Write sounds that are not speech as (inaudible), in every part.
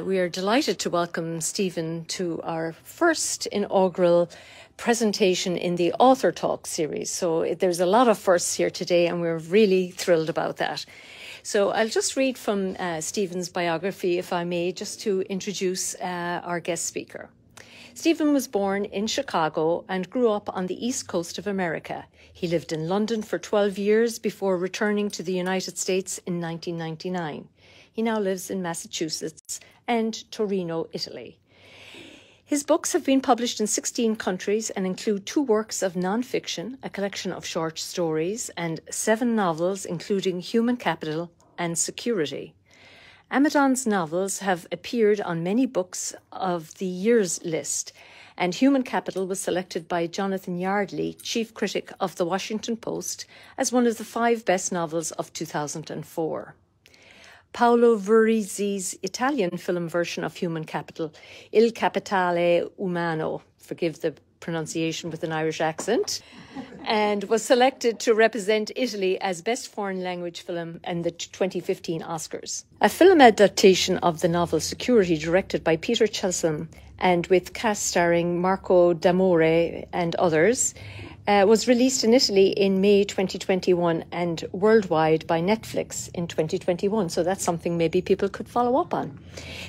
Uh, we are delighted to welcome Stephen to our first inaugural presentation in the Author Talk series. So there's a lot of firsts here today, and we're really thrilled about that. So I'll just read from uh, Stephen's biography, if I may, just to introduce uh, our guest speaker. Stephen was born in Chicago and grew up on the east coast of America. He lived in London for 12 years before returning to the United States in 1999. He now lives in Massachusetts and Torino, Italy. His books have been published in 16 countries and include two works of non-fiction, a collection of short stories, and seven novels, including Human Capital and Security. Amidon's novels have appeared on many books of the year's list, and Human Capital was selected by Jonathan Yardley, chief critic of The Washington Post, as one of the five best novels of 2004. Paolo Virzini's Italian film version of Human Capital, Il Capitale Umano, forgive the pronunciation with an Irish accent, (laughs) and was selected to represent Italy as Best Foreign Language Film in the 2015 Oscars. A film adaptation of the novel Security, directed by Peter Chelsom and with cast starring Marco D'Amore and others, uh, was released in Italy in May 2021 and worldwide by Netflix in 2021. So that's something maybe people could follow up on.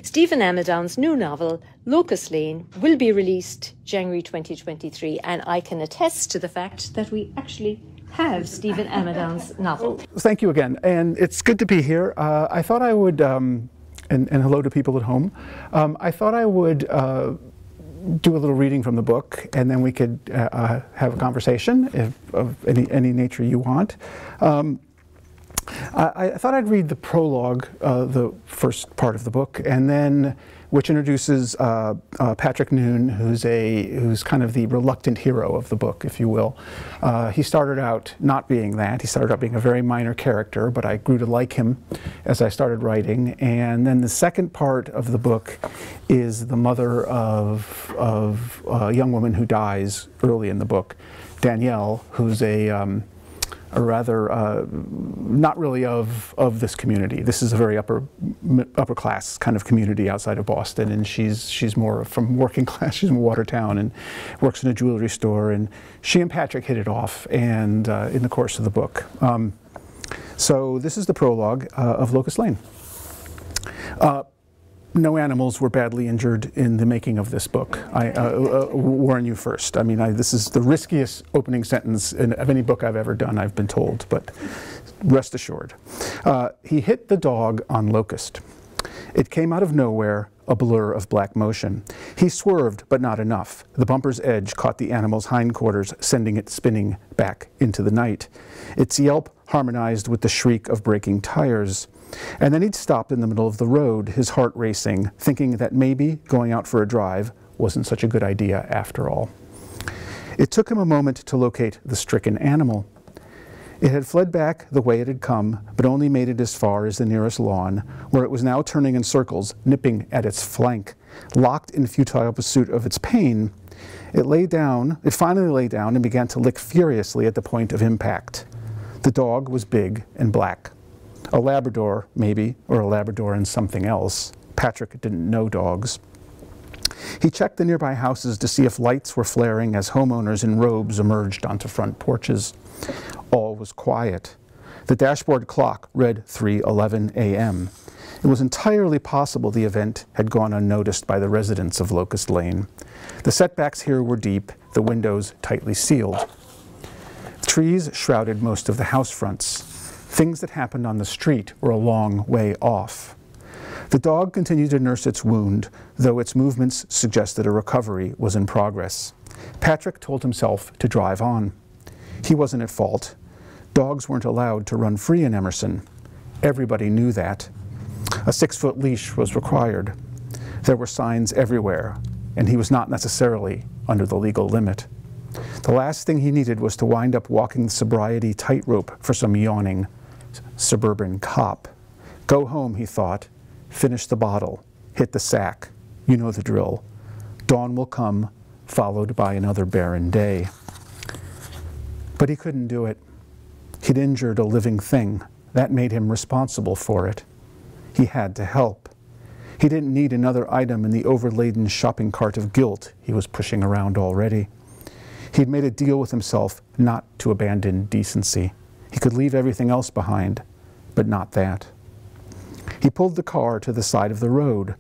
Stephen Amidon's new novel, Locust Lane, will be released January 2023. And I can attest to the fact that we actually have Stephen Amidon's (laughs) novel. Thank you again. And it's good to be here. Uh, I thought I would, um, and, and, hello to people at home. Um, I thought I would. Uh, do a little reading from the book, and then we could uh, uh, have a conversation if, of any, any nature you want. Um, I, I, thought I'd read the prologue, uh, the first part of the book, and then which introduces uh, uh, Patrick Noon, who's a who's kind of the reluctant hero of the book, if you will. Uh, he started out not being that. He started out being a very minor character, but I grew to like him as I started writing. And then the second part of the book is the mother of of a young woman who dies early in the book, Danielle, who's a um, a rather uh, not really of of this community. This is a very upper upper class kind of community outside of Boston, and she's she's more from working (laughs) class. She's in Watertown and works in a jewelry store. And she and Patrick hit it off, and uh, in the course of the book. Um, so this is the prologue uh, of Locust Lane. No animals were badly injured in the making of this book. I uh, uh, warn you first. I mean, I, this is the riskiest opening sentence in, of any book I've ever done, I've been told, but rest assured. Uh, he hit the dog on Locust. It came out of nowhere, a blur of black motion. He swerved, but not enough. The bumper's edge caught the animal's hindquarters, sending it spinning back into the night. Its yelp harmonized with the shriek of braking tires. And then he'd stopped in the middle of the road, his heart racing, thinking that maybe going out for a drive wasn't such a good idea after all. It took him a moment to locate the stricken animal. It had fled back the way it had come, but only made it as far as the nearest lawn, where it was now turning in circles, nipping at its flank. Locked in futile pursuit of its pain, it lay down, it finally lay down and began to lick furiously at the point of impact. The dog was big and black a Labrador, maybe, or a Labrador and something else. Patrick didn't know dogs. He checked the nearby houses to see if lights were flaring as homeowners in robes emerged onto front porches. All was quiet. The dashboard clock read 3:11 a.m. It was entirely possible the event had gone unnoticed by the residents of Locust Lane. The setbacks here were deep, the windows tightly sealed. Trees shrouded most of the house fronts. Things that happened on the street were a long way off. The dog continued to nurse its wound, though its movements suggested a recovery was in progress. Patrick told himself to drive on. He wasn't at fault. Dogs weren't allowed to run free in Emerson. Everybody knew that. A six foot leash was required. There were signs everywhere, and he was not necessarily under the legal limit. The last thing he needed was to wind up walking the sobriety tightrope for some yawning suburban cop. Go home, he thought, finish the bottle, hit the sack. You know the drill. Dawn will come, followed by another barren day. But he couldn't do it. He'd injured a living thing. That made him responsible for it. He had to help. He didn't need another item in the overladen shopping cart of guilt he was pushing around already. He'd made a deal with himself not to abandon decency. He could leave everything else behind, but not that. He pulled the car to the side of the road.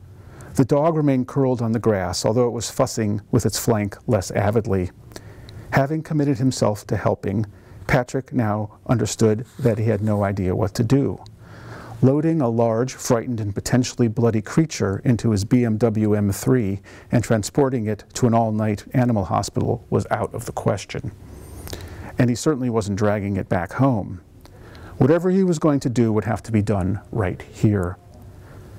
The dog remained curled on the grass, although it was fussing with its flank less avidly. Having committed himself to helping, Patrick now understood that he had no idea what to do. Loading a large, frightened, and potentially bloody creature into his BMW M3 and transporting it to an all night animal hospital was out of the question. And he certainly wasn't dragging it back home. Whatever he was going to do would have to be done right here.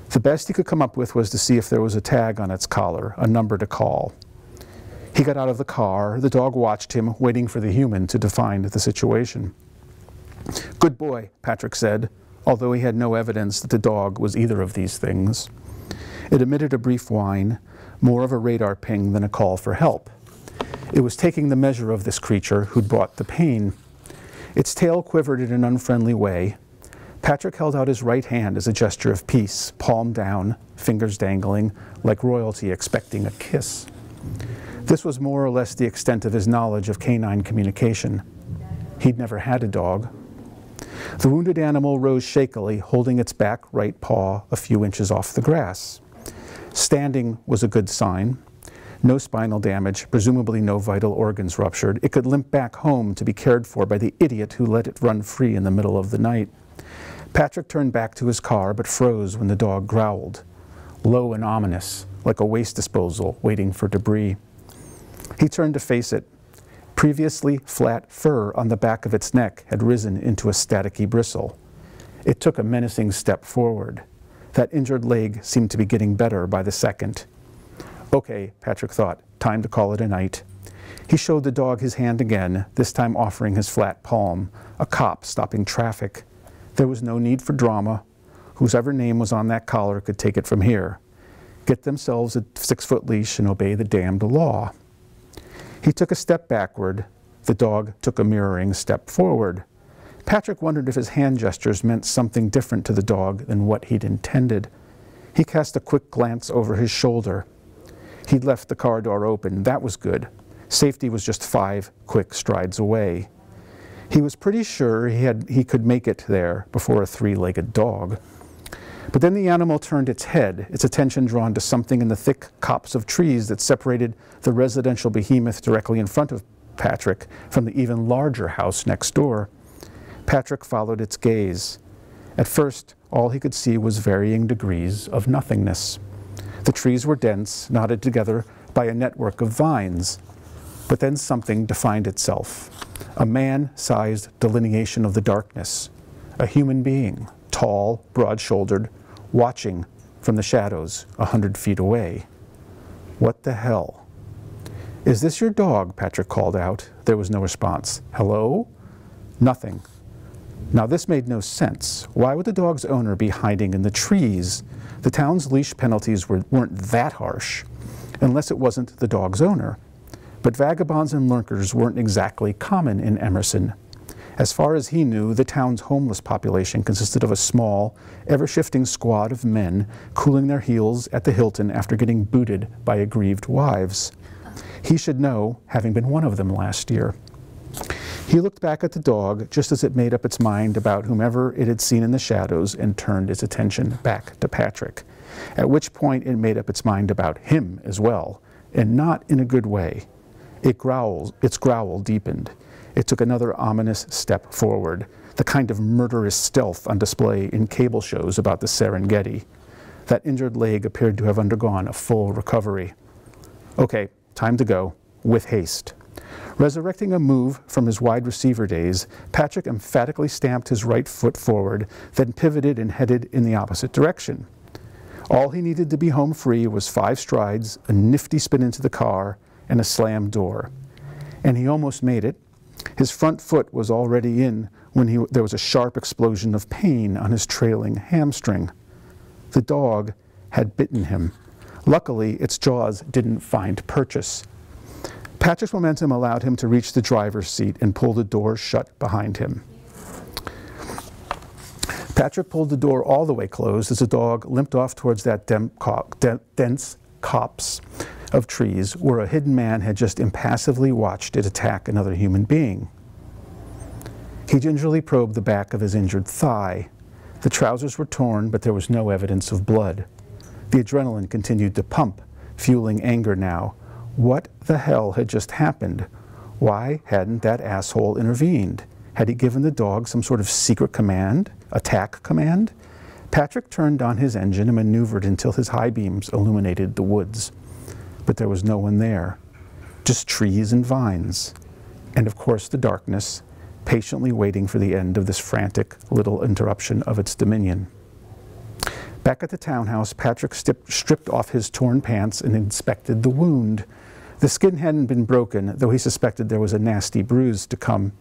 The best he could come up with was to see if there was a tag on its collar, a number to call. He got out of the car. The dog watched him, waiting for the human to define the situation. Good boy, Patrick said, although he had no evidence that the dog was either of these things. It emitted a brief whine, more of a radar ping than a call for help. It was taking the measure of this creature who'd brought the pain. Its tail quivered in an unfriendly way. Patrick held out his right hand as a gesture of peace, palm down, fingers dangling, like royalty expecting a kiss. This was more or less the extent of his knowledge of canine communication. He'd never had a dog. The wounded animal rose shakily, holding its back right paw a few inches off the grass. Standing was a good sign. No spinal damage, presumably no vital organs ruptured. It could limp back home to be cared for by the idiot who let it run free in the middle of the night. Patrick turned back to his car but froze when the dog growled, low and ominous, like a waste disposal waiting for debris. He turned to face it. Previously flat fur on the back of its neck had risen into a staticky bristle. It took a menacing step forward. That injured leg seemed to be getting better by the second. Okay, Patrick thought, time to call it a night. He showed the dog his hand again, this time offering his flat palm, a cop stopping traffic. There was no need for drama. Whosever name was on that collar could take it from here. Get themselves a six foot leash and obey the damned law. He took a step backward. The dog took a mirroring step forward. Patrick wondered if his hand gestures meant something different to the dog than what he'd intended. He cast a quick glance over his shoulder. He'd left the car door open. That was good. Safety was just five quick strides away. He was pretty sure he, had, he could make it there before a three legged dog. But then the animal turned its head, its attention drawn to something in the thick copse of trees that separated the residential behemoth directly in front of Patrick from the even larger house next door. Patrick followed its gaze. At first, all he could see was varying degrees of nothingness. The trees were dense, knotted together by a network of vines. But then something defined itself a man sized delineation of the darkness, a human being, tall, broad shouldered, watching from the shadows a hundred feet away. What the hell? Is this your dog? Patrick called out. There was no response. Hello? Nothing. Now, this made no sense. Why would the dog's owner be hiding in the trees? The town's leash penalties were, weren't that harsh, unless it wasn't the dog's owner. But vagabonds and lurkers weren't exactly common in Emerson. As far as he knew, the town's homeless population consisted of a small, ever shifting squad of men cooling their heels at the Hilton after getting booted by aggrieved wives. He should know, having been one of them last year. He looked back at the dog just as it made up its mind about whomever it had seen in the shadows and turned its attention back to Patrick, at which point it made up its mind about him as well, and not in a good way. It growls, its growl deepened. It took another ominous step forward, the kind of murderous stealth on display in cable shows about the Serengeti. That injured leg appeared to have undergone a full recovery. Okay, time to go, with haste. Resurrecting a move from his wide receiver days, Patrick emphatically stamped his right foot forward, then pivoted and headed in the opposite direction. All he needed to be home free was five strides, a nifty spin into the car, and a slammed door. And he almost made it, his front foot was already in when he, there was a sharp explosion of pain on his trailing hamstring. The dog had bitten him. Luckily, its jaws didn't find purchase. Patrick's momentum allowed him to reach the driver's seat and pull the door shut behind him. Patrick pulled the door all the way closed as the dog limped off towards that dense copse of trees where a hidden man had just impassively watched it attack another human being. He gingerly probed the back of his injured thigh. The trousers were torn, but there was no evidence of blood. The adrenaline continued to pump, fueling anger now. What the hell had just happened? Why hadn't that asshole intervened? Had he given the dog some sort of secret command? Attack command? Patrick turned on his engine and maneuvered until his high beams illuminated the woods. But there was no one there, just trees and vines. And of course, the darkness patiently waiting for the end of this frantic little interruption of its dominion. Back at the townhouse, Patrick stripped off his torn pants and inspected the wound. The skin hadn't been broken, though he suspected there was a nasty bruise to come.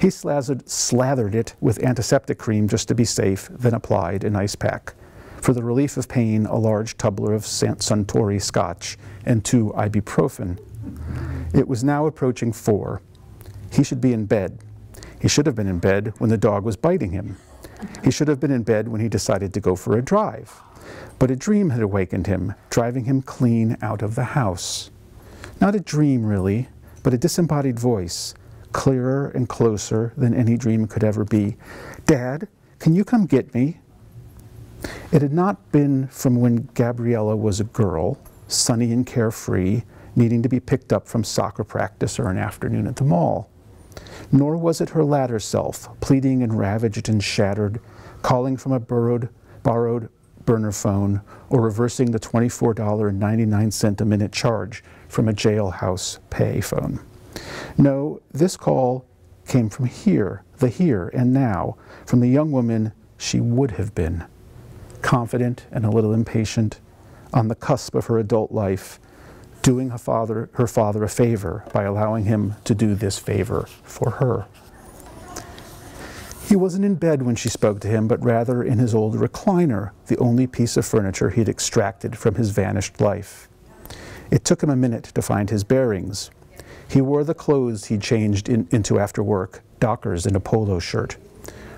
He slathered, slathered it with antiseptic cream just to be safe, then applied an ice pack. For the relief of pain, a large tumbler of Suntory scotch and two ibuprofen. It was now approaching four. He should be in bed, he should have been in bed when the dog was biting him. He should have been in bed when he decided to go for a drive. But a dream had awakened him, driving him clean out of the house. Not a dream, really, but a disembodied voice, clearer and closer than any dream could ever be. Dad, can you come get me? It had not been from when Gabriella was a girl, sunny and carefree, needing to be picked up from soccer practice or an afternoon at the mall. Nor was it her latter self, pleading and ravaged and shattered, calling from a borrowed, borrowed burner phone, or reversing the $24.99 a minute charge from a jailhouse pay phone. No, this call came from here, the here and now, from the young woman she would have been, confident and a little impatient, on the cusp of her adult life, doing her father, her father a favor by allowing him to do this favor for her. He wasn't in bed when she spoke to him, but rather in his old recliner, the only piece of furniture he'd extracted from his vanished life. It took him a minute to find his bearings. He wore the clothes he'd changed in, into after work, dockers and a polo shirt.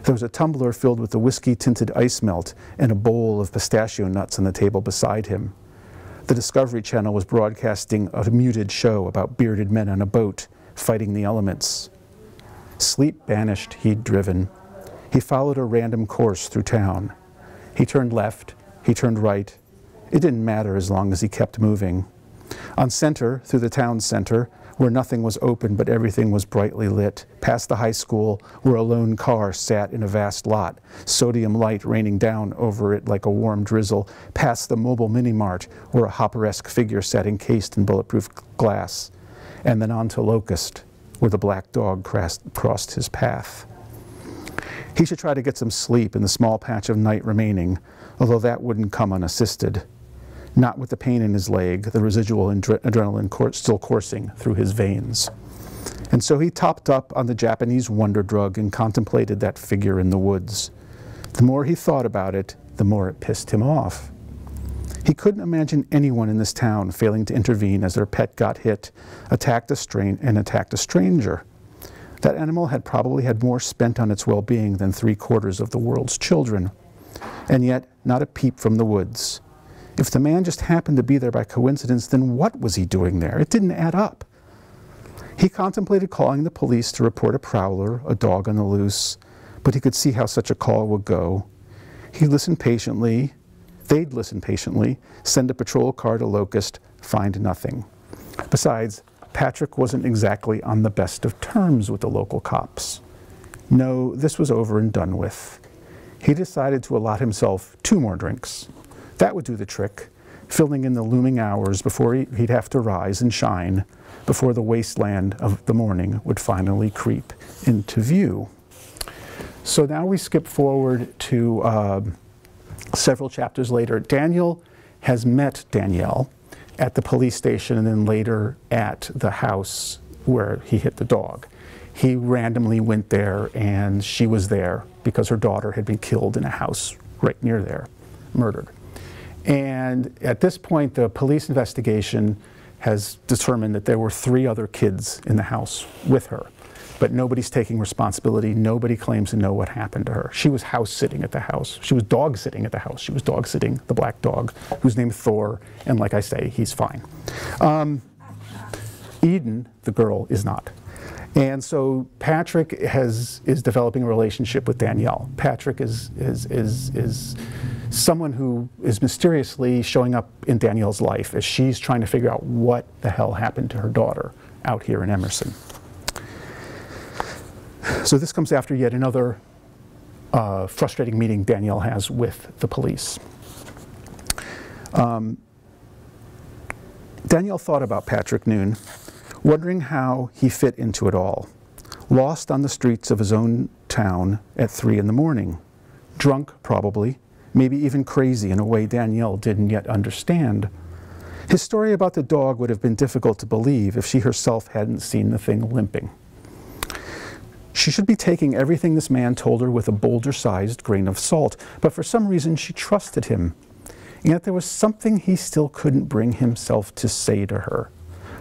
There was a tumbler filled with the whiskey tinted ice melt and a bowl of pistachio nuts on the table beside him. The Discovery Channel was broadcasting a muted show about bearded men on a boat fighting the elements. Sleep banished, he'd driven. He followed a random course through town. He turned left, he turned right. It didn't matter as long as he kept moving. On center, through the town center, where nothing was open but everything was brightly lit, past the high school where a lone car sat in a vast lot, sodium light raining down over it like a warm drizzle, past the mobile mini mart where a hopper-esque figure sat encased in bulletproof glass, and then on to Locust, where the black dog crossed his path. He should try to get some sleep in the small patch of night remaining, although that wouldn't come unassisted not with the pain in his leg, the residual adrenaline still coursing through his veins. And so he topped up on the Japanese wonder drug and contemplated that figure in the woods. The more he thought about it, the more it pissed him off. He couldn't imagine anyone in this town failing to intervene as their pet got hit, attacked a strain, and attacked a stranger. That animal had probably had more spent on its well-being than three quarters of the world's children. And yet, not a peep from the woods. If the man just happened to be there by coincidence, then what was he doing there? It didn't add up. He contemplated calling the police to report a prowler, a dog on the loose, but he could see how such a call would go. He listened patiently. They'd listen patiently, send a patrol car to Locust, find nothing. Besides, Patrick wasn't exactly on the best of terms with the local cops. No, this was over and done with. He decided to allot himself two more drinks. That would do the trick, filling in the looming hours before he'd have to rise and shine, before the wasteland of the morning would finally creep into view. So now we skip forward to uh, several chapters later. Daniel has met Danielle at the police station and then later at the house where he hit the dog. He randomly went there and she was there because her daughter had been killed in a house right near there, murdered. And at this point, the police investigation has determined that there were three other kids in the house with her. but nobody's taking responsibility. Nobody claims to know what happened to her. She was house sitting at the house. She was dog sitting at the house. She was dog sitting the black dog, who's named Thor, and like I say, he's fine. Um, Eden, the girl, is not. And so Patrick has, is developing a relationship with Danielle. Patrick is, is, is, is someone who is mysteriously showing up in Danielle's life as she's trying to figure out what the hell happened to her daughter out here in Emerson. So this comes after yet another uh, frustrating meeting Danielle has with the police. Um, Danielle thought about Patrick Noon wondering how he fit into it all. Lost on the streets of his own town at three in the morning. Drunk, probably, maybe even crazy in a way Danielle didn't yet understand. His story about the dog would have been difficult to believe if she herself hadn't seen the thing limping. She should be taking everything this man told her with a boulder sized grain of salt, but for some reason she trusted him. Yet there was something he still couldn't bring himself to say to her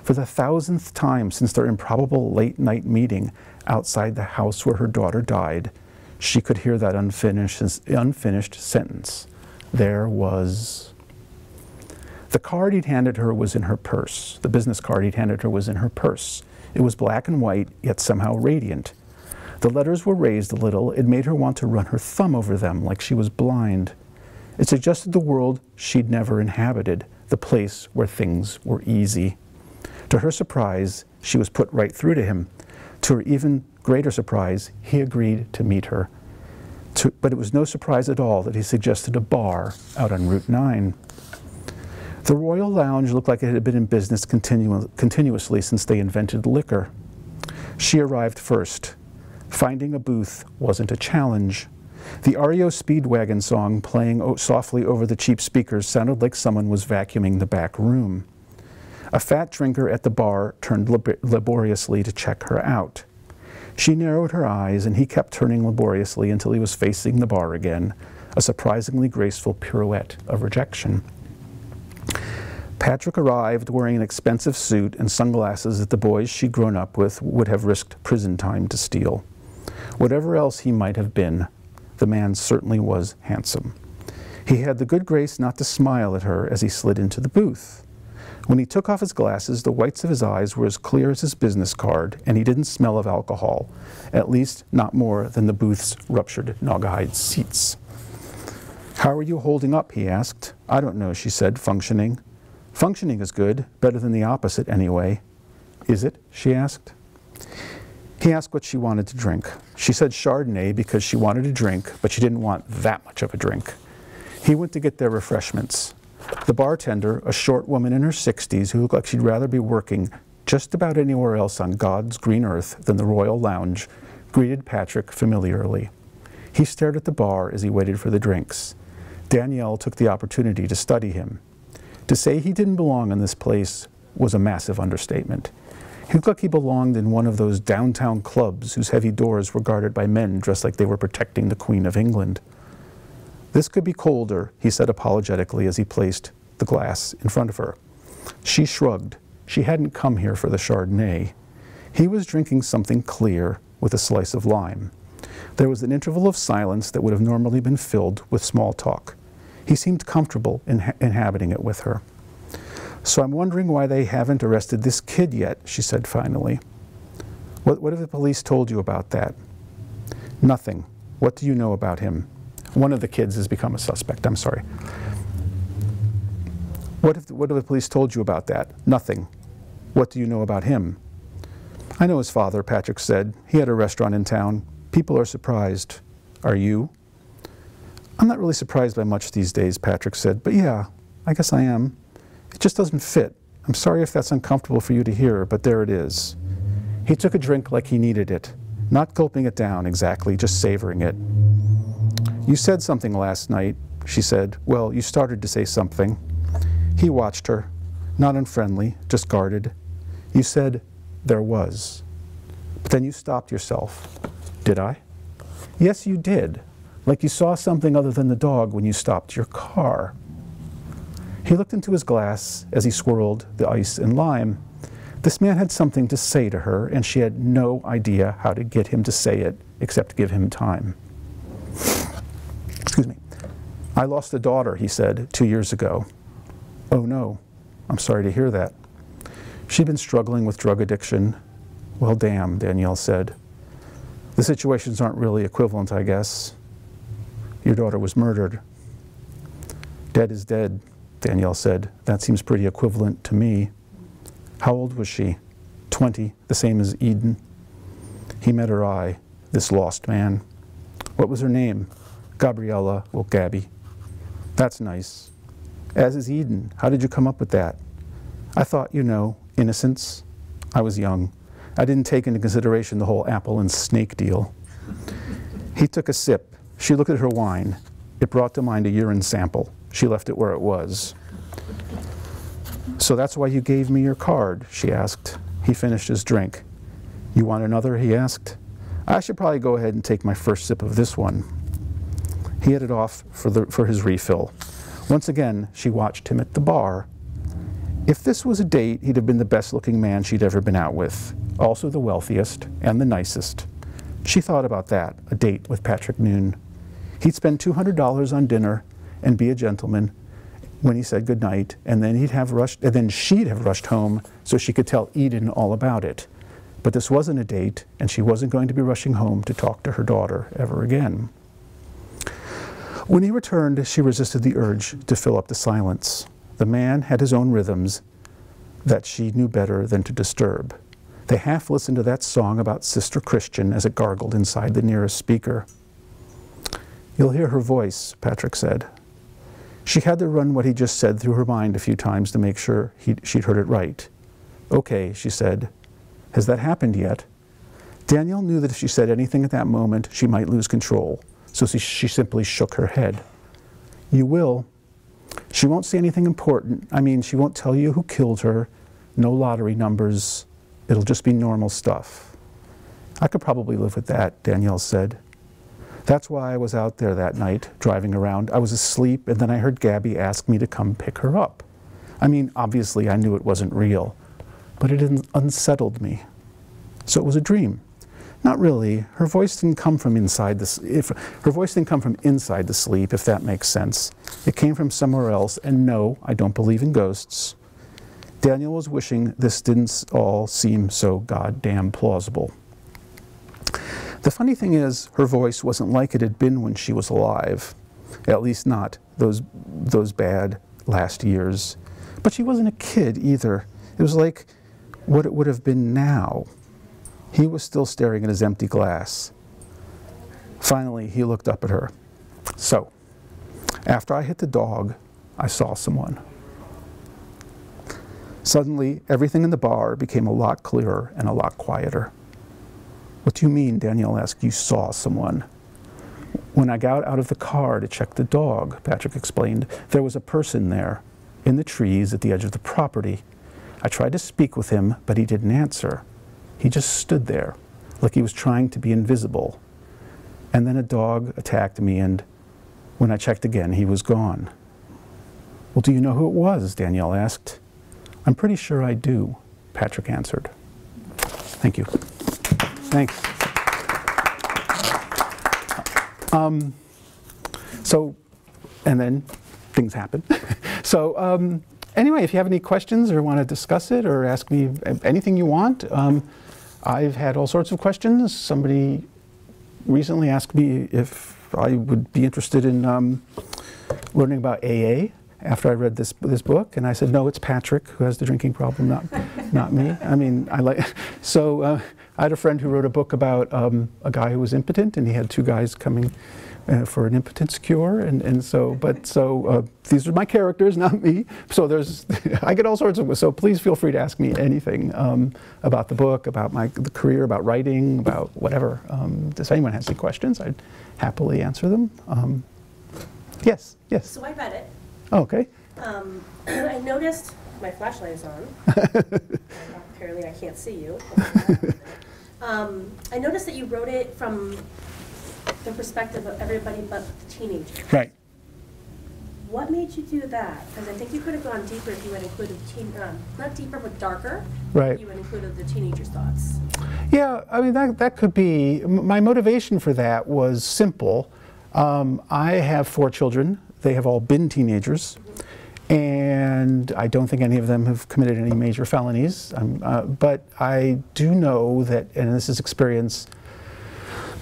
for the thousandth time since their improbable late night meeting outside the house where her daughter died, she could hear that unfinished, unfinished sentence. There was. The card he'd handed her was in her purse. The business card he'd handed her was in her purse. It was black and white, yet somehow radiant. The letters were raised a little. It made her want to run her thumb over them like she was blind. It suggested the world she'd never inhabited, the place where things were easy. To her surprise, she was put right through to him. To her even greater surprise, he agreed to meet her. To, but it was no surprise at all that he suggested a bar out on Route 9. The Royal Lounge looked like it had been in business continu continuously since they invented liquor. She arrived first. Finding a booth wasn't a challenge. The REO Speedwagon song playing softly over the cheap speakers sounded like someone was vacuuming the back room. A fat drinker at the bar turned laboriously to check her out. She narrowed her eyes, and he kept turning laboriously until he was facing the bar again, a surprisingly graceful pirouette of rejection. Patrick arrived wearing an expensive suit and sunglasses that the boys she'd grown up with would have risked prison time to steal. Whatever else he might have been, the man certainly was handsome. He had the good grace not to smile at her as he slid into the booth. When he took off his glasses, the whites of his eyes were as clear as his business card, and he didn't smell of alcohol, at least not more than the booth's ruptured Naugahyde seats. How are you holding up? he asked. I don't know, she said, functioning. Functioning is good, better than the opposite anyway. Is it? she asked. He asked what she wanted to drink. She said Chardonnay because she wanted a drink, but she didn't want that much of a drink. He went to get their refreshments. The bartender, a short woman in her 60s who looked like she'd rather be working just about anywhere else on God's green earth than the Royal Lounge, greeted Patrick familiarly. He stared at the bar as he waited for the drinks. Danielle took the opportunity to study him. To say he didn't belong in this place was a massive understatement. He looked like he belonged in one of those downtown clubs whose heavy doors were guarded by men dressed like they were protecting the Queen of England. This could be colder, he said apologetically as he placed the glass in front of her. She shrugged. She hadn't come here for the Chardonnay. He was drinking something clear with a slice of lime. There was an interval of silence that would have normally been filled with small talk. He seemed comfortable in inhabiting it with her. So I'm wondering why they haven't arrested this kid yet, she said finally. What, what have the police told you about that? Nothing. What do you know about him? One of the kids has become a suspect. I'm sorry. What have, the, what have the police told you about that? Nothing. What do you know about him? I know his father, Patrick said. He had a restaurant in town. People are surprised. Are you? I'm not really surprised by much these days, Patrick said, but yeah, I guess I am. It just doesn't fit. I'm sorry if that's uncomfortable for you to hear, but there it is. He took a drink like he needed it, not gulping it down exactly, just savoring it. You said something last night, she said. Well, you started to say something. He watched her, not unfriendly, just guarded. You said, there was. But then you stopped yourself. Did I? Yes, you did. Like you saw something other than the dog when you stopped your car. He looked into his glass as he swirled the ice and lime. This man had something to say to her, and she had no idea how to get him to say it except give him time. Excuse me. I lost a daughter, he said, two years ago. Oh no, I'm sorry to hear that. She'd been struggling with drug addiction. Well, damn, Danielle said. The situations aren't really equivalent, I guess. Your daughter was murdered. Dead is dead, Danielle said. That seems pretty equivalent to me. How old was she? Twenty, the same as Eden. He met her eye, this lost man. What was her name? Gabriella, well, Gabby. That's nice. As is Eden. How did you come up with that? I thought, you know, innocence. I was young. I didn't take into consideration the whole apple and snake deal. He took a sip. She looked at her wine. It brought to mind a urine sample. She left it where it was. So that's why you gave me your card, she asked. He finished his drink. You want another? he asked. I should probably go ahead and take my first sip of this one. He headed off for, the, for his refill. Once again, she watched him at the bar. If this was a date, he'd have been the best looking man she'd ever been out with, also the wealthiest and the nicest. She thought about that, a date with Patrick Noon. He'd spend $200 on dinner and be a gentleman when he said goodnight, and then he'd have rushed, and then she'd have rushed home so she could tell Eden all about it. But this wasn't a date, and she wasn't going to be rushing home to talk to her daughter ever again. When he returned, she resisted the urge to fill up the silence. The man had his own rhythms that she knew better than to disturb. They half listened to that song about Sister Christian as it gargled inside the nearest speaker. You'll hear her voice, Patrick said. She had to run what he just said through her mind a few times to make sure she'd heard it right. Okay, she said. Has that happened yet? Danielle knew that if she said anything at that moment, she might lose control, so she, simply shook her head. You will. She won't say anything important. I mean, she won't tell you who killed her, no lottery numbers. It'll just be normal stuff. I could probably live with that, Danielle said. That's why I was out there that night driving around. I was asleep, and then I heard Gabby ask me to come pick her up. I mean, obviously, I knew it wasn't real, but it unsettled me. So it was a dream. Not really. Her voice didn't come from inside this. If her voice didn't come from inside the sleep, if that makes sense. It came from somewhere else. And no, I don't believe in ghosts. Daniel was wishing this didn't all seem so goddamn plausible. The funny thing is, her voice wasn't like it had been when she was alive, at least not those, those bad last years. But she wasn't a kid either. It was like what it would have been now. He was still staring at his empty glass. Finally, he looked up at her. So, after I hit the dog, I saw someone. Suddenly, everything in the bar became a lot clearer and a lot quieter. What do you mean, Danielle asked, you saw someone? When I got out of the car to check the dog, Patrick explained, there was a person there in the trees at the edge of the property. I tried to speak with him, but he didn't answer. He just stood there, like he was trying to be invisible. And then a dog attacked me, and when I checked again, he was gone. Well, do you know who it was? Danielle asked. I'm pretty sure I do, Patrick answered. Thank you. Thanks. Um, so, and then things happen. (laughs) so, um, anyway, if you have any questions or want to discuss it or ask me anything you want, um, I've had all sorts of questions. Somebody recently asked me if I would be interested in um, learning about AA after I read this this book, and I said, no, it's Patrick who has the drinking problem, not not me. I mean, I like (laughs) so. Uh, I had a friend who wrote a book about um, a guy who was impotent, and he had two guys coming uh, for an impotence cure, and, and so, but (laughs) so uh, these are my characters, (laughs) not me. So there's, (laughs) I get all sorts of. So please feel free to ask me anything um, about the book, about my the career, about writing, about whatever. Um, if anyone has any questions, I'd happily answer them. Um, yes, yes. So I read it. Oh, okay. Um, (clears throat) I noticed my flashlight is on. Apparently, I can't see you. Um, I noticed that you wrote it from the perspective of everybody but the teenager. Right. What made you do that? Because I think you could have gone deeper if you had included teen, um, not deeper, but darker. Right. You had included the teenagers' thoughts. Yeah, I mean, that, that could be. My motivation for that was simple. Um, I have four children, they have all been teenagers, and I don't think any of them have committed any major felonies. Um, uh, but I do know that, and this is experience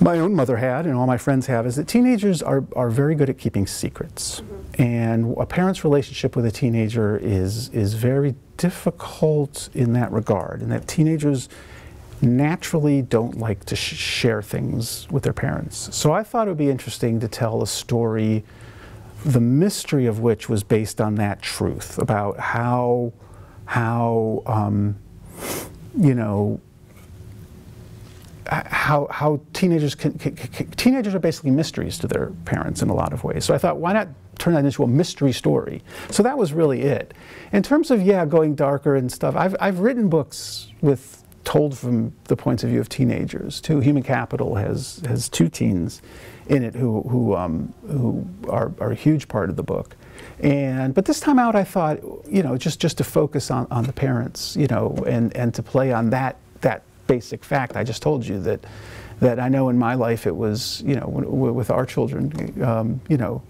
my own mother had and all my friends have is that teenagers are, are very good at keeping secrets. And a parent's relationship with a teenager is is very difficult in that regard and that teenagers naturally don't like to sh- share things with their parents. So i thought it would be interesting to tell a story the mystery of which was based on that truth about how how um, you know how, how teenagers can, can, can- teenagers are basically mysteries to their parents in a lot of ways. So I thought, why not turn that into a mystery story? So that was really it. In terms of yeah, going darker and stuff, I've I've written books with told from the points of view of teenagers too. Human Capital has has two teens in it who who um, who are, are a huge part of the book. And but this time out, I thought, you know, just just to focus on, on the parents, you know, and, and to play on that that basic fact I just told you that that I know in my life it was, you know, with our children, um, you know,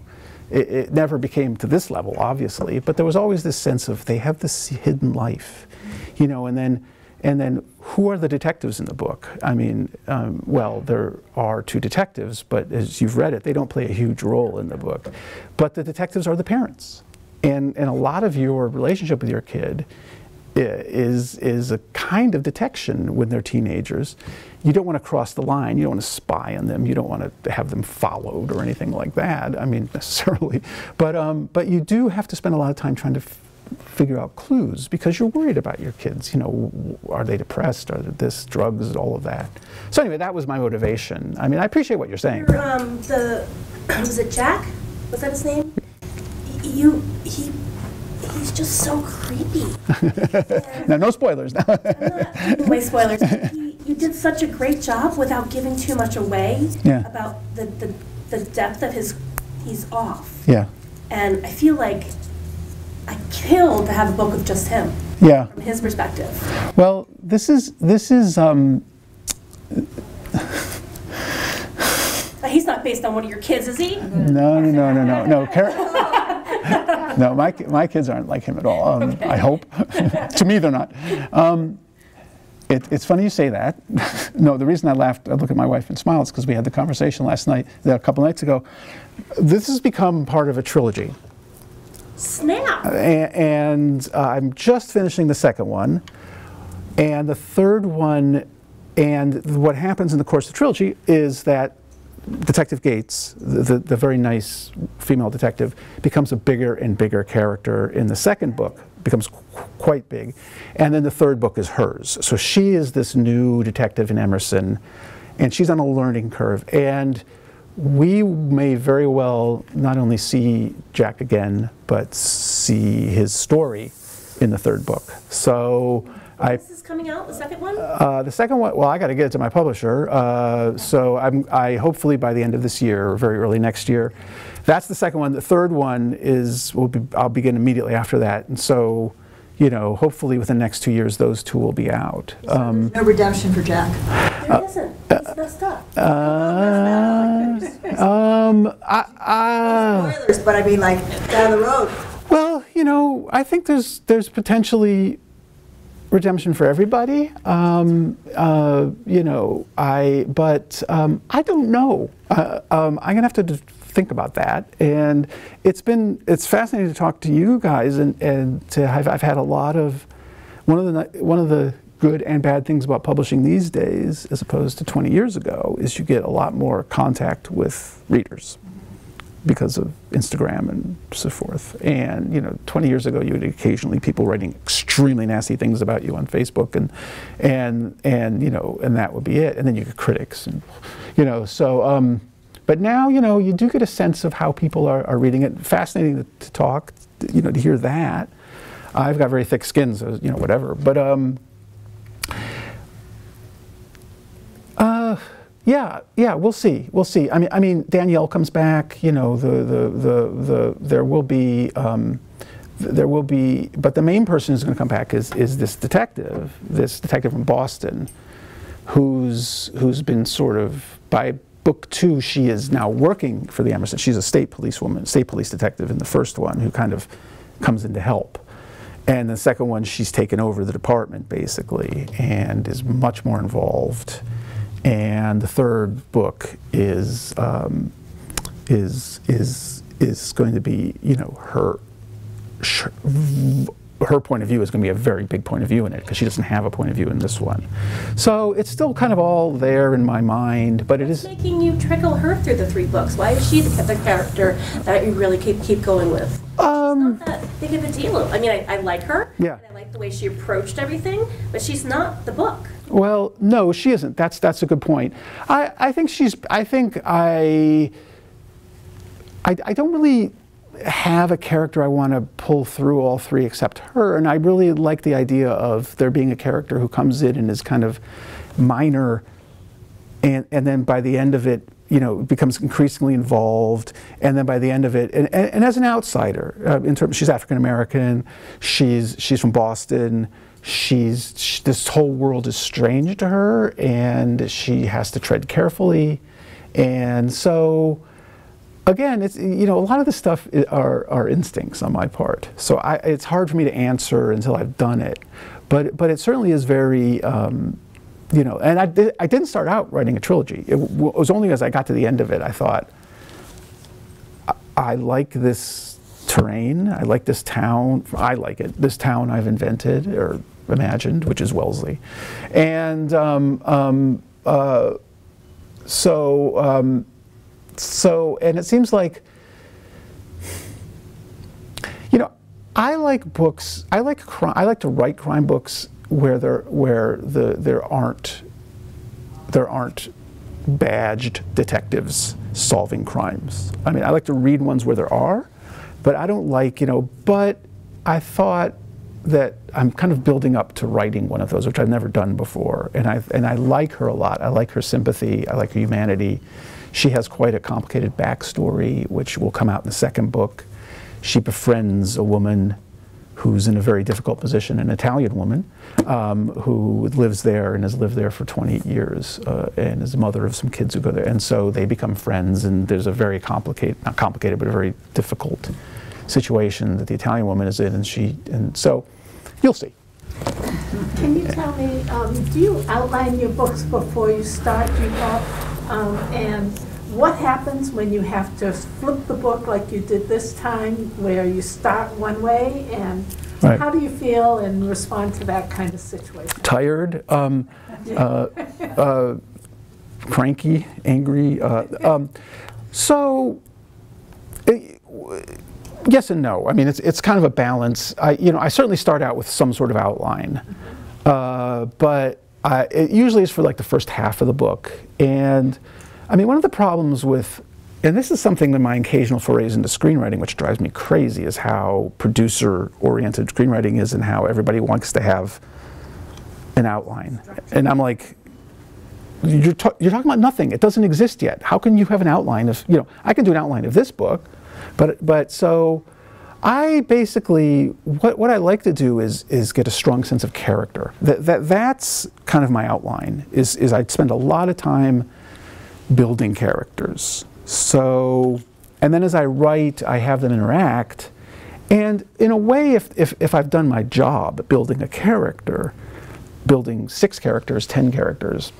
it, it never became to this level, obviously, but there was always this sense of they have this hidden life, you know, and then and then who are the detectives in the book? I mean, um, well, there are two detectives, but as you've read it, they don't play a huge role in the book. But the detectives are the parents, and and a lot of your relationship with your kid is is a kind of detection when they're teenagers. You don't want to cross the line. You don't want to spy on them. You don't want to have them followed or anything like that. I mean, (laughs) necessarily, but um, but you do have to spend a lot of time trying to. Figure out clues because you're worried about your kids you know are they depressed are they this drugs all of that so anyway that was my motivation i mean i appreciate what you're saying Your, um, the, (clears throat) was it Jack? Was that his name? You, he, he's just so creepy. (laughs) now no spoilers (laughs) now I'm not away spoilers. he- You did such a great job without giving too much away Yeah. about the, the, the depth of his, he's off. yeah And I feel like I killed to have a book of just him, yeah from his perspective. Well, this is this is um, he's not based on one of your kids, is he? no no no no no no. (laughs) No, my my kids aren't like him at all. Um, I hope. (laughs) to me, they're not. Um, it, it's funny you say that. (laughs) no, the reason I laughed, I look at my wife and smile, is because we had the conversation last night, a couple nights ago. This has become part of a trilogy. Snap. A- and uh, I'm just finishing the second one. And the third one, and what happens in the course of the trilogy is that Detective Gates, the, the, the very nice female detective, becomes a bigger and bigger character in the second book, becomes qu- quite big. And then the third book is hers. So she is this new detective in Emerson, and she's on a learning curve. And we may very well not only see Jack again, but see his story in the third book. So I, This is coming out, the second one? uh, the second one, well, I got to get it to my publisher. Uh, so I'm, I hopefully by the end of this year or very early next year. That's the second one. The third one is will be, I'll begin immediately after that. And so, you know, hopefully within the next two years, those two will be out. Um, No redemption for Jack. There isn't. It's messed up. uh, (laughs) um, I, I, Spoilers, but I mean, like, down the road. Well, you know, I think there's there's potentially redemption for everybody. Um, uh, you know, I but um, I don't know. Uh, um, I'm gonna have to think about that. And it's been it's fascinating to talk to you guys and and to have I've had a lot of one of the one of the good and bad things about publishing these days, as opposed to 20 years ago, is you get a lot more contact with readers because of Instagram and so forth. And you know, 20 years ago, you had occasionally people writing extremely nasty things about you on Facebook, and and and you know, and that would be it. And then you get critics, and you know, so. Um, but now, you know, you do get a sense of how people are, are reading it. Fascinating to, to talk, you know, to hear that. I've got very thick skin, so you know, whatever. But um, uh, Yeah, yeah, we'll see. We'll see. I mean, I mean, Danielle comes back. You know, the the the, the there will be. Um, there will be, but the main person who's going to come back is, is this detective, this detective from Boston, who's who's been sort of by book two, she is now working for the Emerson. She's a state police woman, state police detective in the first one, who kind of comes in to help. And the second one, she's taken over the department basically and is much more involved. And the third book is um, is is is going to be you know her her point of view is going to be a very big point of view in it because she doesn't have a point of view in this one. So it's still kind of all there in my mind, but it is making you trickle her through the three books. Why is she the, the character that you really keep keep going with? Um, She's not that big of a deal. I mean, I, I like her. Yeah. I like the way she approached everything, but she's not the book. Well, no, she isn't. That's that's a good point. I, I think she's. I think I. I, I don't really have a character I want to pull through all three except her, and I really like the idea of there being a character who comes in and is kind of minor, and and then by the end of it, you know, becomes increasingly involved, and then by the end of it, and, and, and as an outsider, uh, in terms, she's African American, she's she's from Boston she's she, this whole world is strange to her and she has to tread carefully and so again it's you know a lot of the stuff are, are instincts on my part so I, it's hard for me to answer until i've done it but but it certainly is very um, you know and I, did, I didn't start out writing a trilogy it, it was only as i got to the end of it i thought I, I like this terrain. I like this town. I like it. This town I've invented or imagined, which is Wellesley, and um, um, uh, so um, so and it seems like you know I like books. I like crime. I like to write crime books where there where the there aren't there aren't badged detectives solving crimes. I mean, I like to read ones where there are, but I don't like, you know, but I thought that I'm kind of building up to writing one of those, which I've never done before. And I, and I like her a lot. I like her sympathy, I like her humanity. She has quite a complicated backstory, which will come out in the second book. She befriends a woman who's in a very difficult position, an Italian woman um, who lives there and has lived there for 28 years uh, and is the mother of some kids who go there. And so they become friends, and there's a very complicated, not complicated, but a very difficult situation that the Italian woman is in, and she, and so you'll see. Can you tell me, um, do you outline your books before you start your book? Um, and what happens when you have to flip the book like you did this time, where you start one way, and Right. how do you feel and respond to that kind of situation? Tired, um, uh, uh, cranky, angry. Uh, um, so, it, yes and no. I mean, it's it's kind of a balance. I you know I certainly start out with some sort of outline, uh, but I, it usually is for like the first half of the book. And I mean, one of the problems with and this is something that my occasional forays into screenwriting, which drives me crazy, is how producer-oriented screenwriting is, and how everybody wants to have an outline. And I'm like, you're, ta- you're talking about nothing. It doesn't exist yet. How can you have an outline of, you know, I can do an outline of this book, but, but so I basically, what, what I like to do is, is get a strong sense of character. That, that, that's kind of my outline, is, is I spend a lot of time building characters. So, and then as I write, I have them interact. And in a way, if, if, if I've done my job building a character, building six characters, ten characters,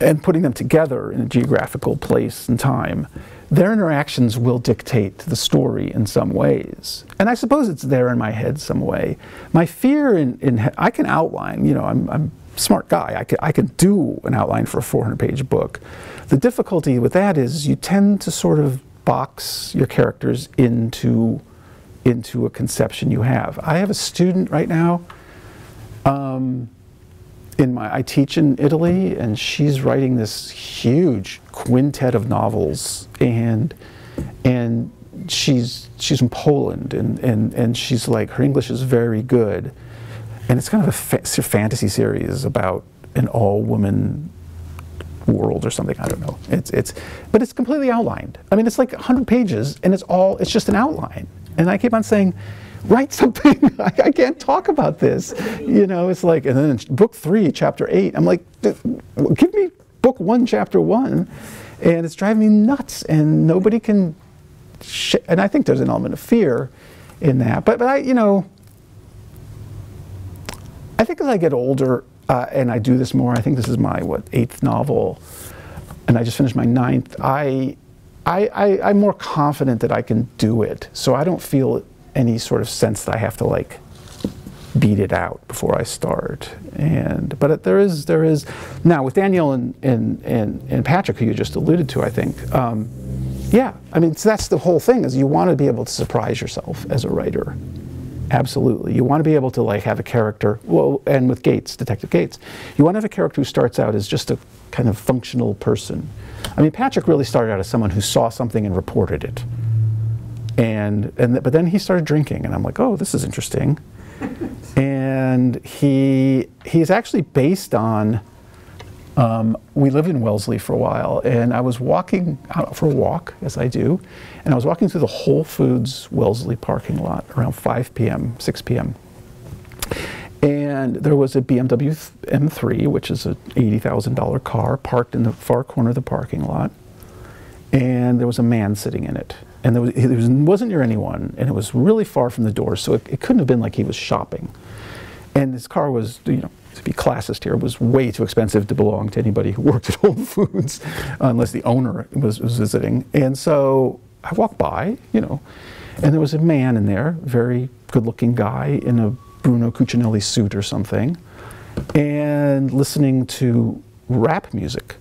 and putting them together in a geographical place and time, their interactions will dictate the story in some ways. And I suppose it's there in my head some way. My fear in, in I can outline, you know, I'm, I'm a smart guy. I can, I can do an outline for a 400 page book. The difficulty with that is you tend to sort of box your characters into, into a conception you have. I have a student right now. Um, in my I teach in Italy and she's writing this huge quintet of novels and and she's she's from Poland and and and she's like her English is very good and it's kind of a fa- fantasy series about an all woman world or something. I don't know. It's it's, but it's completely outlined. I mean, it's like 100 pages, and it's all it's just an outline. And I keep on saying, write something. (laughs) I, I can't talk about this. You know, it's like, and then book three, chapter eight, I'm like, give me book one, chapter one, and it's driving me nuts. And nobody can. And I think there's an element of fear in that. But but I, you know. I think as I get older, uh, and I do this more. I think this is my what eighth novel, and I just finished my ninth. I, I, I, am more confident that I can do it, so I don't feel any sort of sense that I have to like beat it out before I start. And but there is there is now with Daniel and and and, and Patrick, who you just alluded to, I think. Um, yeah, I mean so that's the whole thing is you want to be able to surprise yourself as a writer. Absolutely. You want to be able to like have a character, well, and with Gates, Detective Gates, you want to have a character who starts out as just a kind of functional person. I mean, Patrick really started out as someone who saw something and reported it. And, and but then he started drinking, and I'm like, oh, this is interesting. (laughs) and he he's actually based on um, we lived in Wellesley for a while, and I was walking out for a walk, as I do, and I was walking through the Whole Foods Wellesley parking lot around 5 p.m., 6 p.m. And there was a BMW M3, which is an $80,000 car, parked in the far corner of the parking lot, and there was a man sitting in it. And there, was, was, wasn't near anyone, and it was really far from the door, so it, it couldn't have been like he was shopping. And his car was, you know, to be classist here, was way too expensive to belong to anybody who worked at (laughs) Whole Foods, unless the owner was, was visiting. And so I walked by, you know, and there was a man in there, very good-looking guy in a Bruno Cucinelli suit or something, and listening to rap music,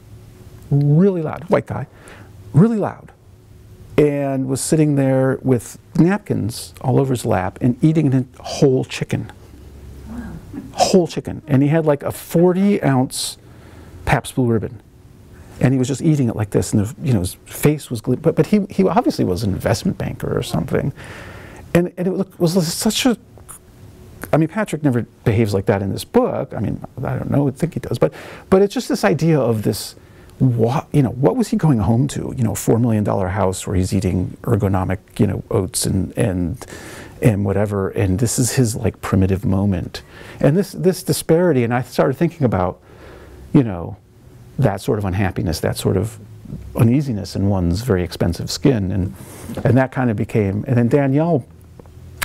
really loud, white guy, really loud, and was sitting there with napkins all over his lap and eating a whole chicken whole chicken. And he had like a 40 ounce Pabst Blue Ribbon. And he was just eating it like this, and the, you know his face was, but but he he obviously was an investment banker or something, and and it was such a I mean, Patrick never behaves like that in this book. I mean, I don't know, I think he does, but but it's just this idea of this. What you know? What was he going home to? You know, four million dollar house where he's eating ergonomic, you know, oats and and and whatever. And this is his like primitive moment. And this this disparity, and I started thinking about, you know, that sort of unhappiness, that sort of uneasiness in one's very expensive skin, and and that kind of became. And then Danielle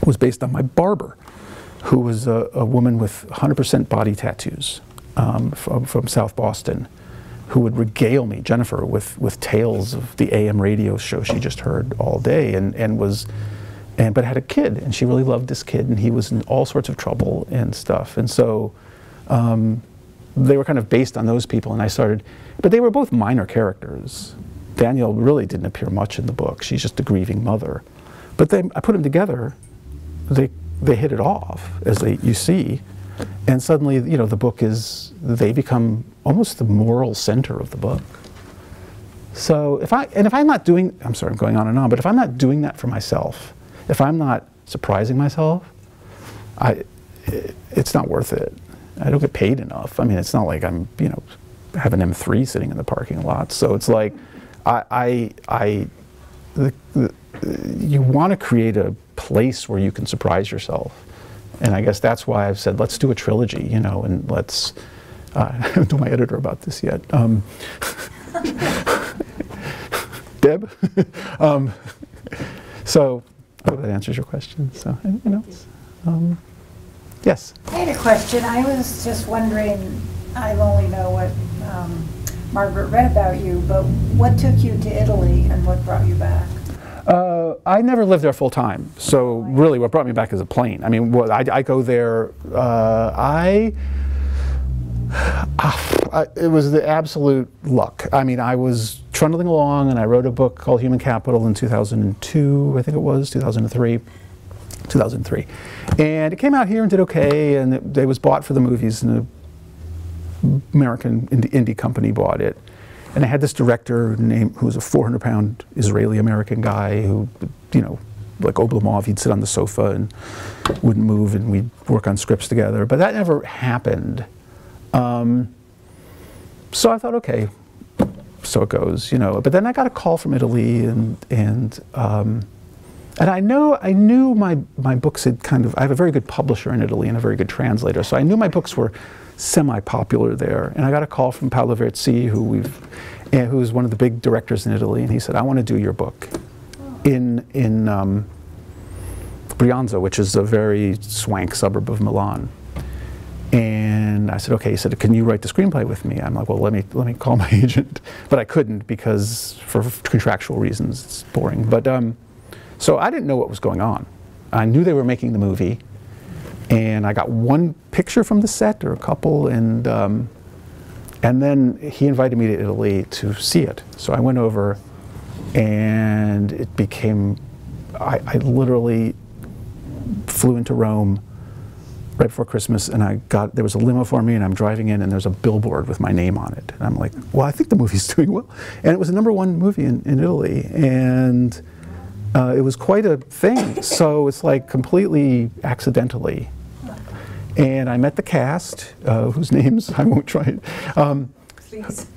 was based on my barber, who was a, a woman with 100% body tattoos um, from, from South Boston who would regale me, Jennifer, with, with tales of the AM radio show she just heard all day and, and was and but had a kid, and she really loved this kid, and he was in all sorts of trouble and stuff, and so um, they were kind of based on those people, and I started, but they were both minor characters. Danielle really didn't appear much in the book; she's just a grieving mother, but they, I put them together, they they hit it off as they you see, and suddenly you know the book is they become almost the moral center of the book. So if I and if I'm not doing, I'm sorry, I'm going on and on, but if I'm not doing that for myself if I'm not surprising myself, I, it's not worth it. I don't get paid enough. I mean, it's not like I'm, you know, have an M3 sitting in the parking lot. So it's like, I, I, I the, the, you want to create a place where you can surprise yourself. And I guess that's why I've said, let's do a trilogy, you know, and let's, uh, I haven't told my editor about this yet. Um, (laughs) Deb? (laughs) um, so I hope that answers your question. So, anything else? Um, yes. I had a question. I was just wondering. I only know what um, Margaret read about you, but what took you to Italy and what brought you back? Uh, I never lived there full time, so really, what brought me back is a plane. I mean, what, I, I go there. Uh, I Ah, I, it was the absolute luck. I mean, I was trundling along and I wrote a book called Human Capital in 2002, I think it was, 2003. 2003. And it came out here and did okay, and it, it was bought for the movies, and an American indie, indie company bought it. And I had this director named, who was a 400 pound Israeli American guy who, you know, like Oblomov, he'd sit on the sofa and wouldn't move, and we'd work on scripts together. But that never happened. Um, so I thought, okay, so it goes, you know. But then I got a call from Italy, and and um, and I know I knew my my books had kind of. I have a very good publisher in Italy and a very good translator, so I knew my books were semi-popular there. And I got a call from Paolo Virzì, who we've, eh, who's one of the big directors in Italy, and he said, "I want to do your book in in." Um, Brianza, which is a very swank suburb of Milan. And I said, okay. He said, can you write the screenplay with me? I'm like, well, let me let me call my (laughs) agent, but I couldn't because for contractual reasons, it's boring. But um, so I didn't know what was going on. I knew they were making the movie, and I got one picture from the set or a couple, and um, and then he invited me to Italy to see it. So I went over, and it became. I, I literally flew into Rome right before Christmas, and I got there was a limo for me, and I'm driving in, and there's a billboard with my name on it, and I'm like, well, I think the movie's (laughs) doing well, and it was a number one movie in, in Italy, and uh, it was quite a thing. (laughs) so it's like completely accidentally, and I met the cast, uh, whose names I won't try it. Um,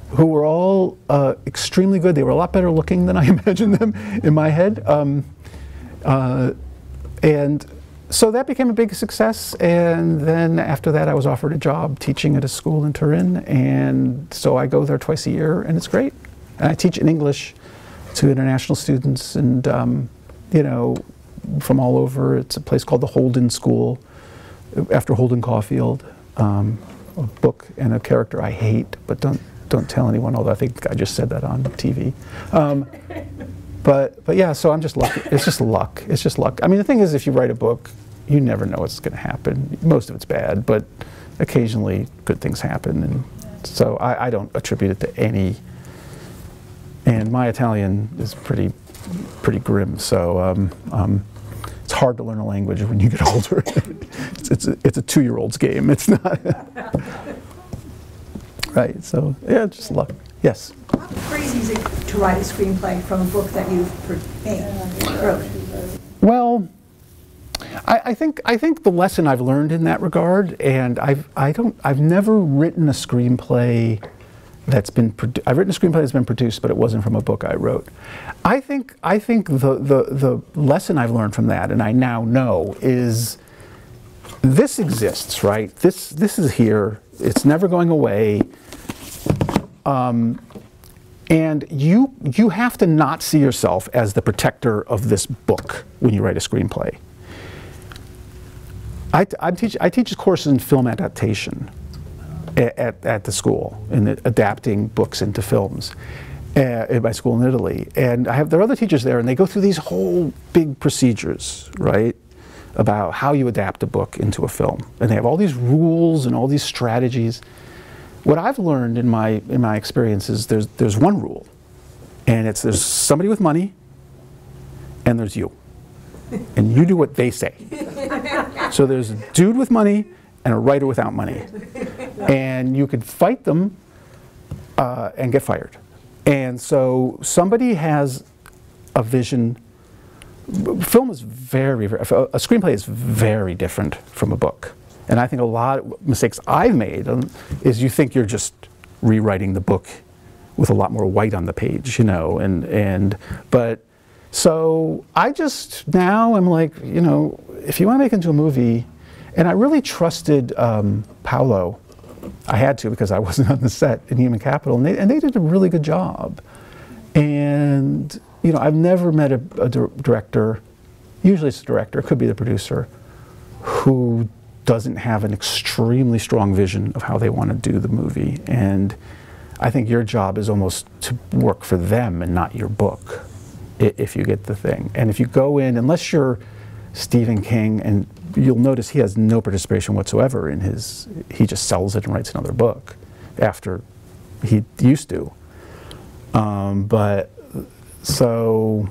who were all uh, extremely good. They were a lot better looking than I (laughs) imagined them in my head. Um, uh, and so that became a big success. And then after that, I was offered a job teaching at a school in Turin. And so I go there twice a year, and it's great. And I teach in English to international students and, um, you know, from all over. It's a place called the Holden School after Holden Caulfield, um, a book and a character I hate, but don't, don't tell anyone, although I think I just said that on TV. Um, but, but yeah, so I'm just lucky. It's just luck. It's just luck. I mean, the thing is, if you write a book, you never know what's going to happen. Most of it's bad, but occasionally good things happen. And so I, I don't attribute it to any. And my Italian is pretty, pretty grim. So um, um, it's hard to learn a language when you get (laughs) older. it's, it's, a, it's a two-year-old's game. It's not. (laughs) right. So yeah, just luck. Yes. How crazy is it to write a screenplay from a book that you've made, wrote? Well, I, I, think I think the lesson I've learned in that regard, and I've I don't I've never written a screenplay that's been produ- I've written a screenplay that's been produced, but it wasn't from a book I wrote. I think I think the the the lesson I've learned from that, and I now know, is this exists, right? This this is here. It's never going away. Um, and you you have to not see yourself as the protector of this book when you write a screenplay. I, I teach I teach courses in film adaptation at, at, at the school in adapting books into films uh, at my school in Italy, and I have there are other teachers there, and they go through these whole big procedures, right? About how you adapt a book into a film, and they have all these rules and all these strategies what I've learned in my in my experience is there's there's one rule, and it's there's somebody with money, and there's you, and you do what they say. so there's a dude with money and a writer without money, and you could fight them uh, and get fired. And so somebody has a vision. Film is very, very a screenplay is very different from a book. And I think a lot of mistakes I've made um, is you think you're just rewriting the book with a lot more white on the page, you know, and, and but so I just now am like, you know, if you want to make into a movie, and I really trusted um, Paolo. I had to because I (laughs) wasn't on the set in Human Capital, and they, and they did a really good job. And you know, I've never met a, a director. Usually, it's a director. It could be the producer who doesn't have an extremely strong vision of how they want to do the movie. And I think your job is almost to work for them and not your book, if you get the thing. And if you go in, unless you're Stephen King, and you'll notice he has no participation whatsoever in his, he just sells it and writes another book after he used to. Um, but so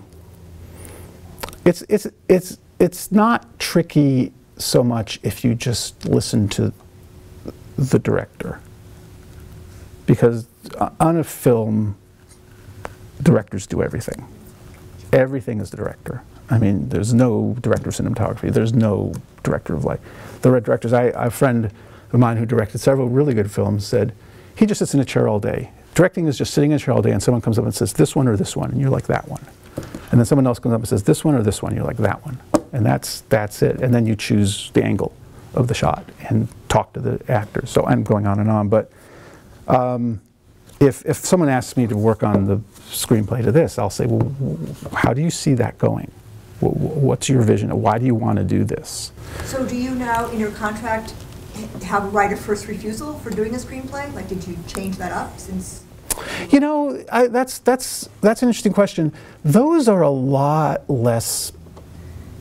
it's, it's, it's, it's not tricky so much if you just listen to the director. Because on a film, directors do everything. Everything is the director. I mean, there's no director of cinematography. There's no director of light. The red directors, I, a friend of mine who directed several really good films said, he just sits in a chair all day. directing is just sitting in a chair all day and someone comes up and says, this one or this one, and you're like, that one. And then someone else comes up and says, this one or this one, you're like, that one. And that's, that's it. And then you choose the angle of the shot and talk to the actors. So I'm going on and on, but um, if, if someone asks me to work on the screenplay to this, I'll say, well, how do you see that going? What's your vision? Why do you want to do this? So do you now, in your contract, have a right of first refusal for doing a screenplay? Like, did you change that up since? You know, I, that's that's that's an interesting question. Those are a lot less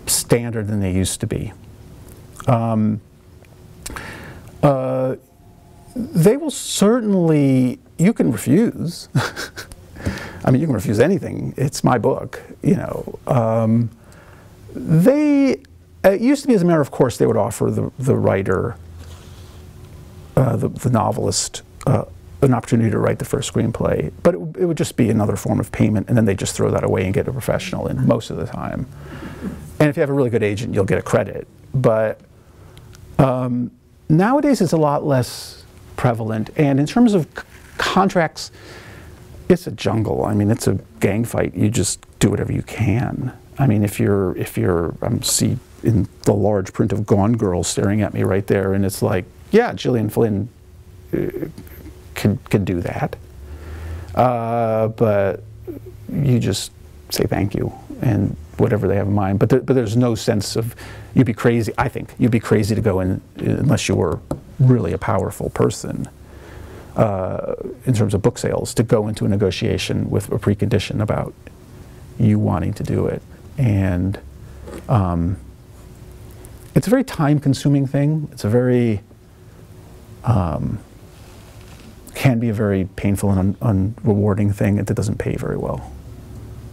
standard than they used to be. Um, uh, they will certainly. You can refuse. (laughs) I mean, you can refuse anything. It's my book. You know. Um, they. It used to be, as a matter of course, they would offer the the writer, uh, the, the novelist, uh, an opportunity to write the first screenplay, but it, it would just be another form of payment, and then they just throw that away and get a professional in most of the time. And if you have a really good agent, you'll get a credit. But um, nowadays, it's a lot less prevalent. And in terms of contracts, it's a jungle. I mean, it's a gang fight. You just do whatever you can. I mean, if you're if you're I'm see in the large print of Gone Girl staring at me right there, and it's like, yeah, Gillian Flynn can can do that, uh, but you just say thank you and whatever they have in mind. But but there's no sense of you'd be crazy. I think you'd be crazy to go in unless you were really a powerful person uh, in terms of book sales to go into a negotiation with a precondition about you wanting to do it. And um, it's a very time-consuming thing. It's a very um, can be a very painful and un- unrewarding thing that doesn't pay very well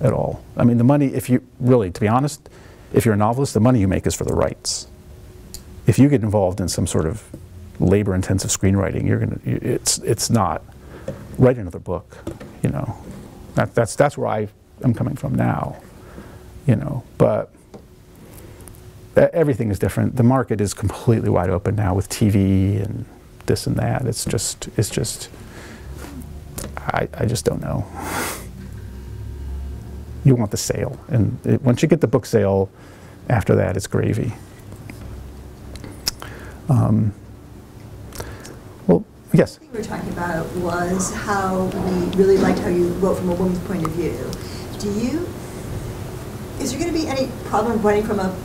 at all. I mean, the money, if you really, to be honest, if you're a novelist, the money you make is for the rights. If you get involved in some sort of labor-intensive screenwriting, you're gonna, it's, it's not write another book, you know. That, that's that's where I am coming from now, you know. But everything is different. The market is completely wide open now with TV and this and that. It's just it's just I, I just don't know. (laughs) You want the sale, and it, once you get the book sale, after that it's gravy. Um, well, yes. we were talking about was how we really liked how you wrote from a woman's point of view. Do you, is there going to be any problem writing from a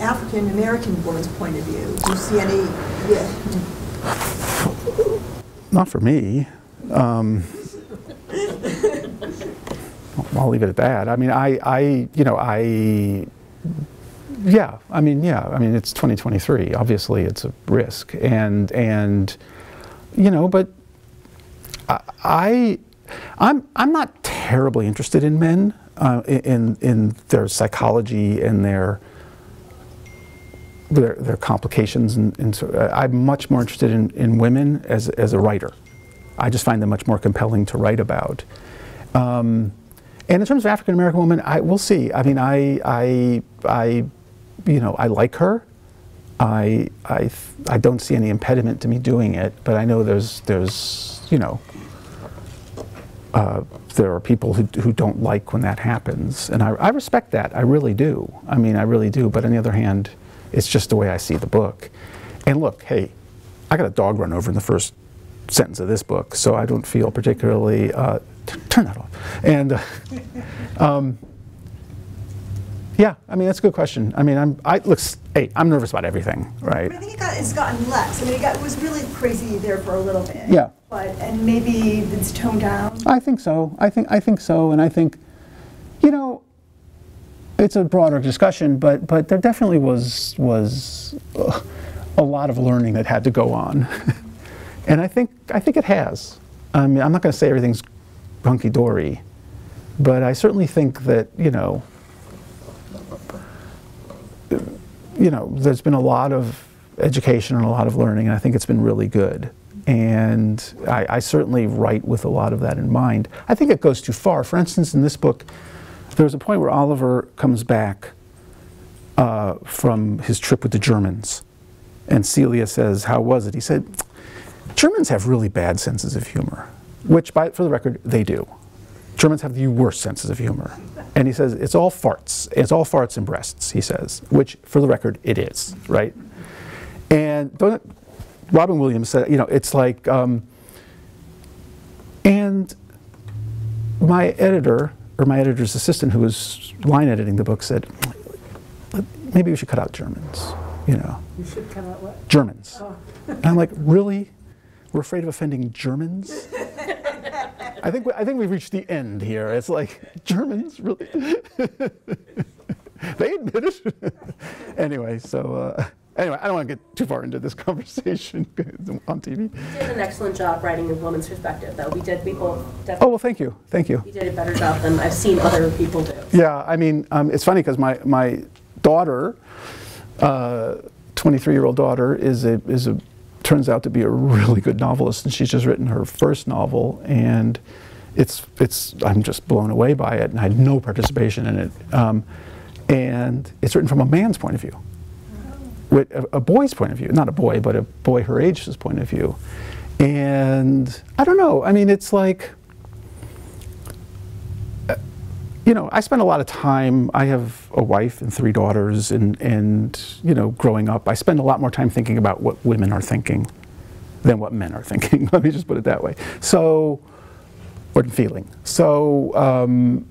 African American woman's point of view? Do you see any? Yeah. Not for me. Um, I'll leave it at that. I mean, I, I, you know, I, yeah. I mean, yeah. I mean, it's 2023. Obviously, it's a risk, and and, you know, but I, I'm I'm not terribly interested in men, uh, in in their psychology and their their, their complications and, and so, uh, I'm much more interested in, in women as, as a writer. I just find them much more compelling to write about. Um, and in terms of African American women, I we'll see. I mean, I, I, I, you know, I like her. I, I, I don't see any impediment to me doing it, but I know there's, there's, you know, uh, there are people who, who don't like when that happens, and I, I respect that. I really do. I mean, I really do. But on the other hand, it's just the way I see the book. And look, hey, I got a dog run over in the first sentence of this book, so I don't feel particularly. Uh, t- turn that off. And uh, (laughs) um, yeah, I mean that's a good question. I mean, I'm. I look. Hey, I'm nervous about everything, right? But I think it got, it's gotten less. I mean, it got, it was really crazy there for a little bit. Yeah. But, and maybe it's toned down. I think so. I think I think so, and I think, you know, it's a broader discussion, but but there definitely was was uh, a lot of learning that had to go on, (laughs) and I think I think it has. I mean, I'm not going to say everything's hunky dory, but I certainly think that you know, you know, there's been a lot of education and a lot of learning, and I think it's been really good. And I, I certainly write with a lot of that in mind. I think it goes too far. For instance, in this book, there's a point where Oliver comes back uh, from his trip with the Germans, and Celia says, "How was it?" He said, "Germans have really bad senses of humor." which, by, for the record, they do. Germans have the worst senses of humor. And he says, it's all farts. It's all farts and breasts, he says, which, for the record, it is, right? And Robin Williams said, you know, it's like, um, and my editor, or my editor's assistant who was line editing the book said, maybe we should cut out Germans, you know. You should cut out what? Germans. Oh. And I'm like, really? We're afraid of offending Germans? (laughs) I think, we- I think we've reached the end here. It's like, Germans, really? (laughs) they admit it. (laughs) anyway, so, uh, anyway, I don't want to get too far into this (laughs) conversation (laughs) on TV. You did an excellent job writing a woman's perspective, though. We did, we both Oh, well, thank you. Thank you. you did a better job than I've seen other people do. Yeah, I mean, um, it's funny because my, my daughter, 23 year old daughter, is a, is a, turns out to be a really good novelist, and she's just written her first novel, and it's, it's, I'm just blown away by it, and I had no participation in it. Um, and it's written from a man's point of view, with a, a boy's point of view, not a boy, but a boy her age's point of view. And I don't know, I mean, it's like, you know, I spend a lot of time. I have a wife and three daughters, and and you know, growing up, I spend a lot more time thinking about what women are thinking than what men are thinking. (laughs) Let me just put it that way. So, or feeling. So, um,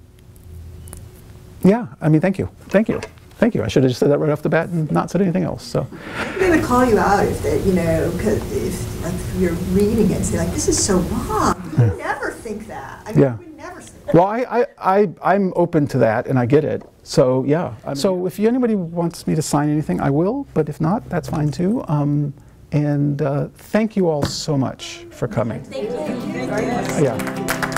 yeah. I mean, thank you, thank you, thank you. I should have just said that right off the bat and not said anything else. So, I'm going to call you out if they, you know, because if like, you're reading it and say like, this is so wrong. You would never think that. I mean, Yeah. you never say that. well, I, I, I I'm open to that, and I get it. So yeah. So if anybody wants me to sign anything, I will. But if not, that's fine too. Um, and uh, thank you all so much for coming. Thank you. Yeah.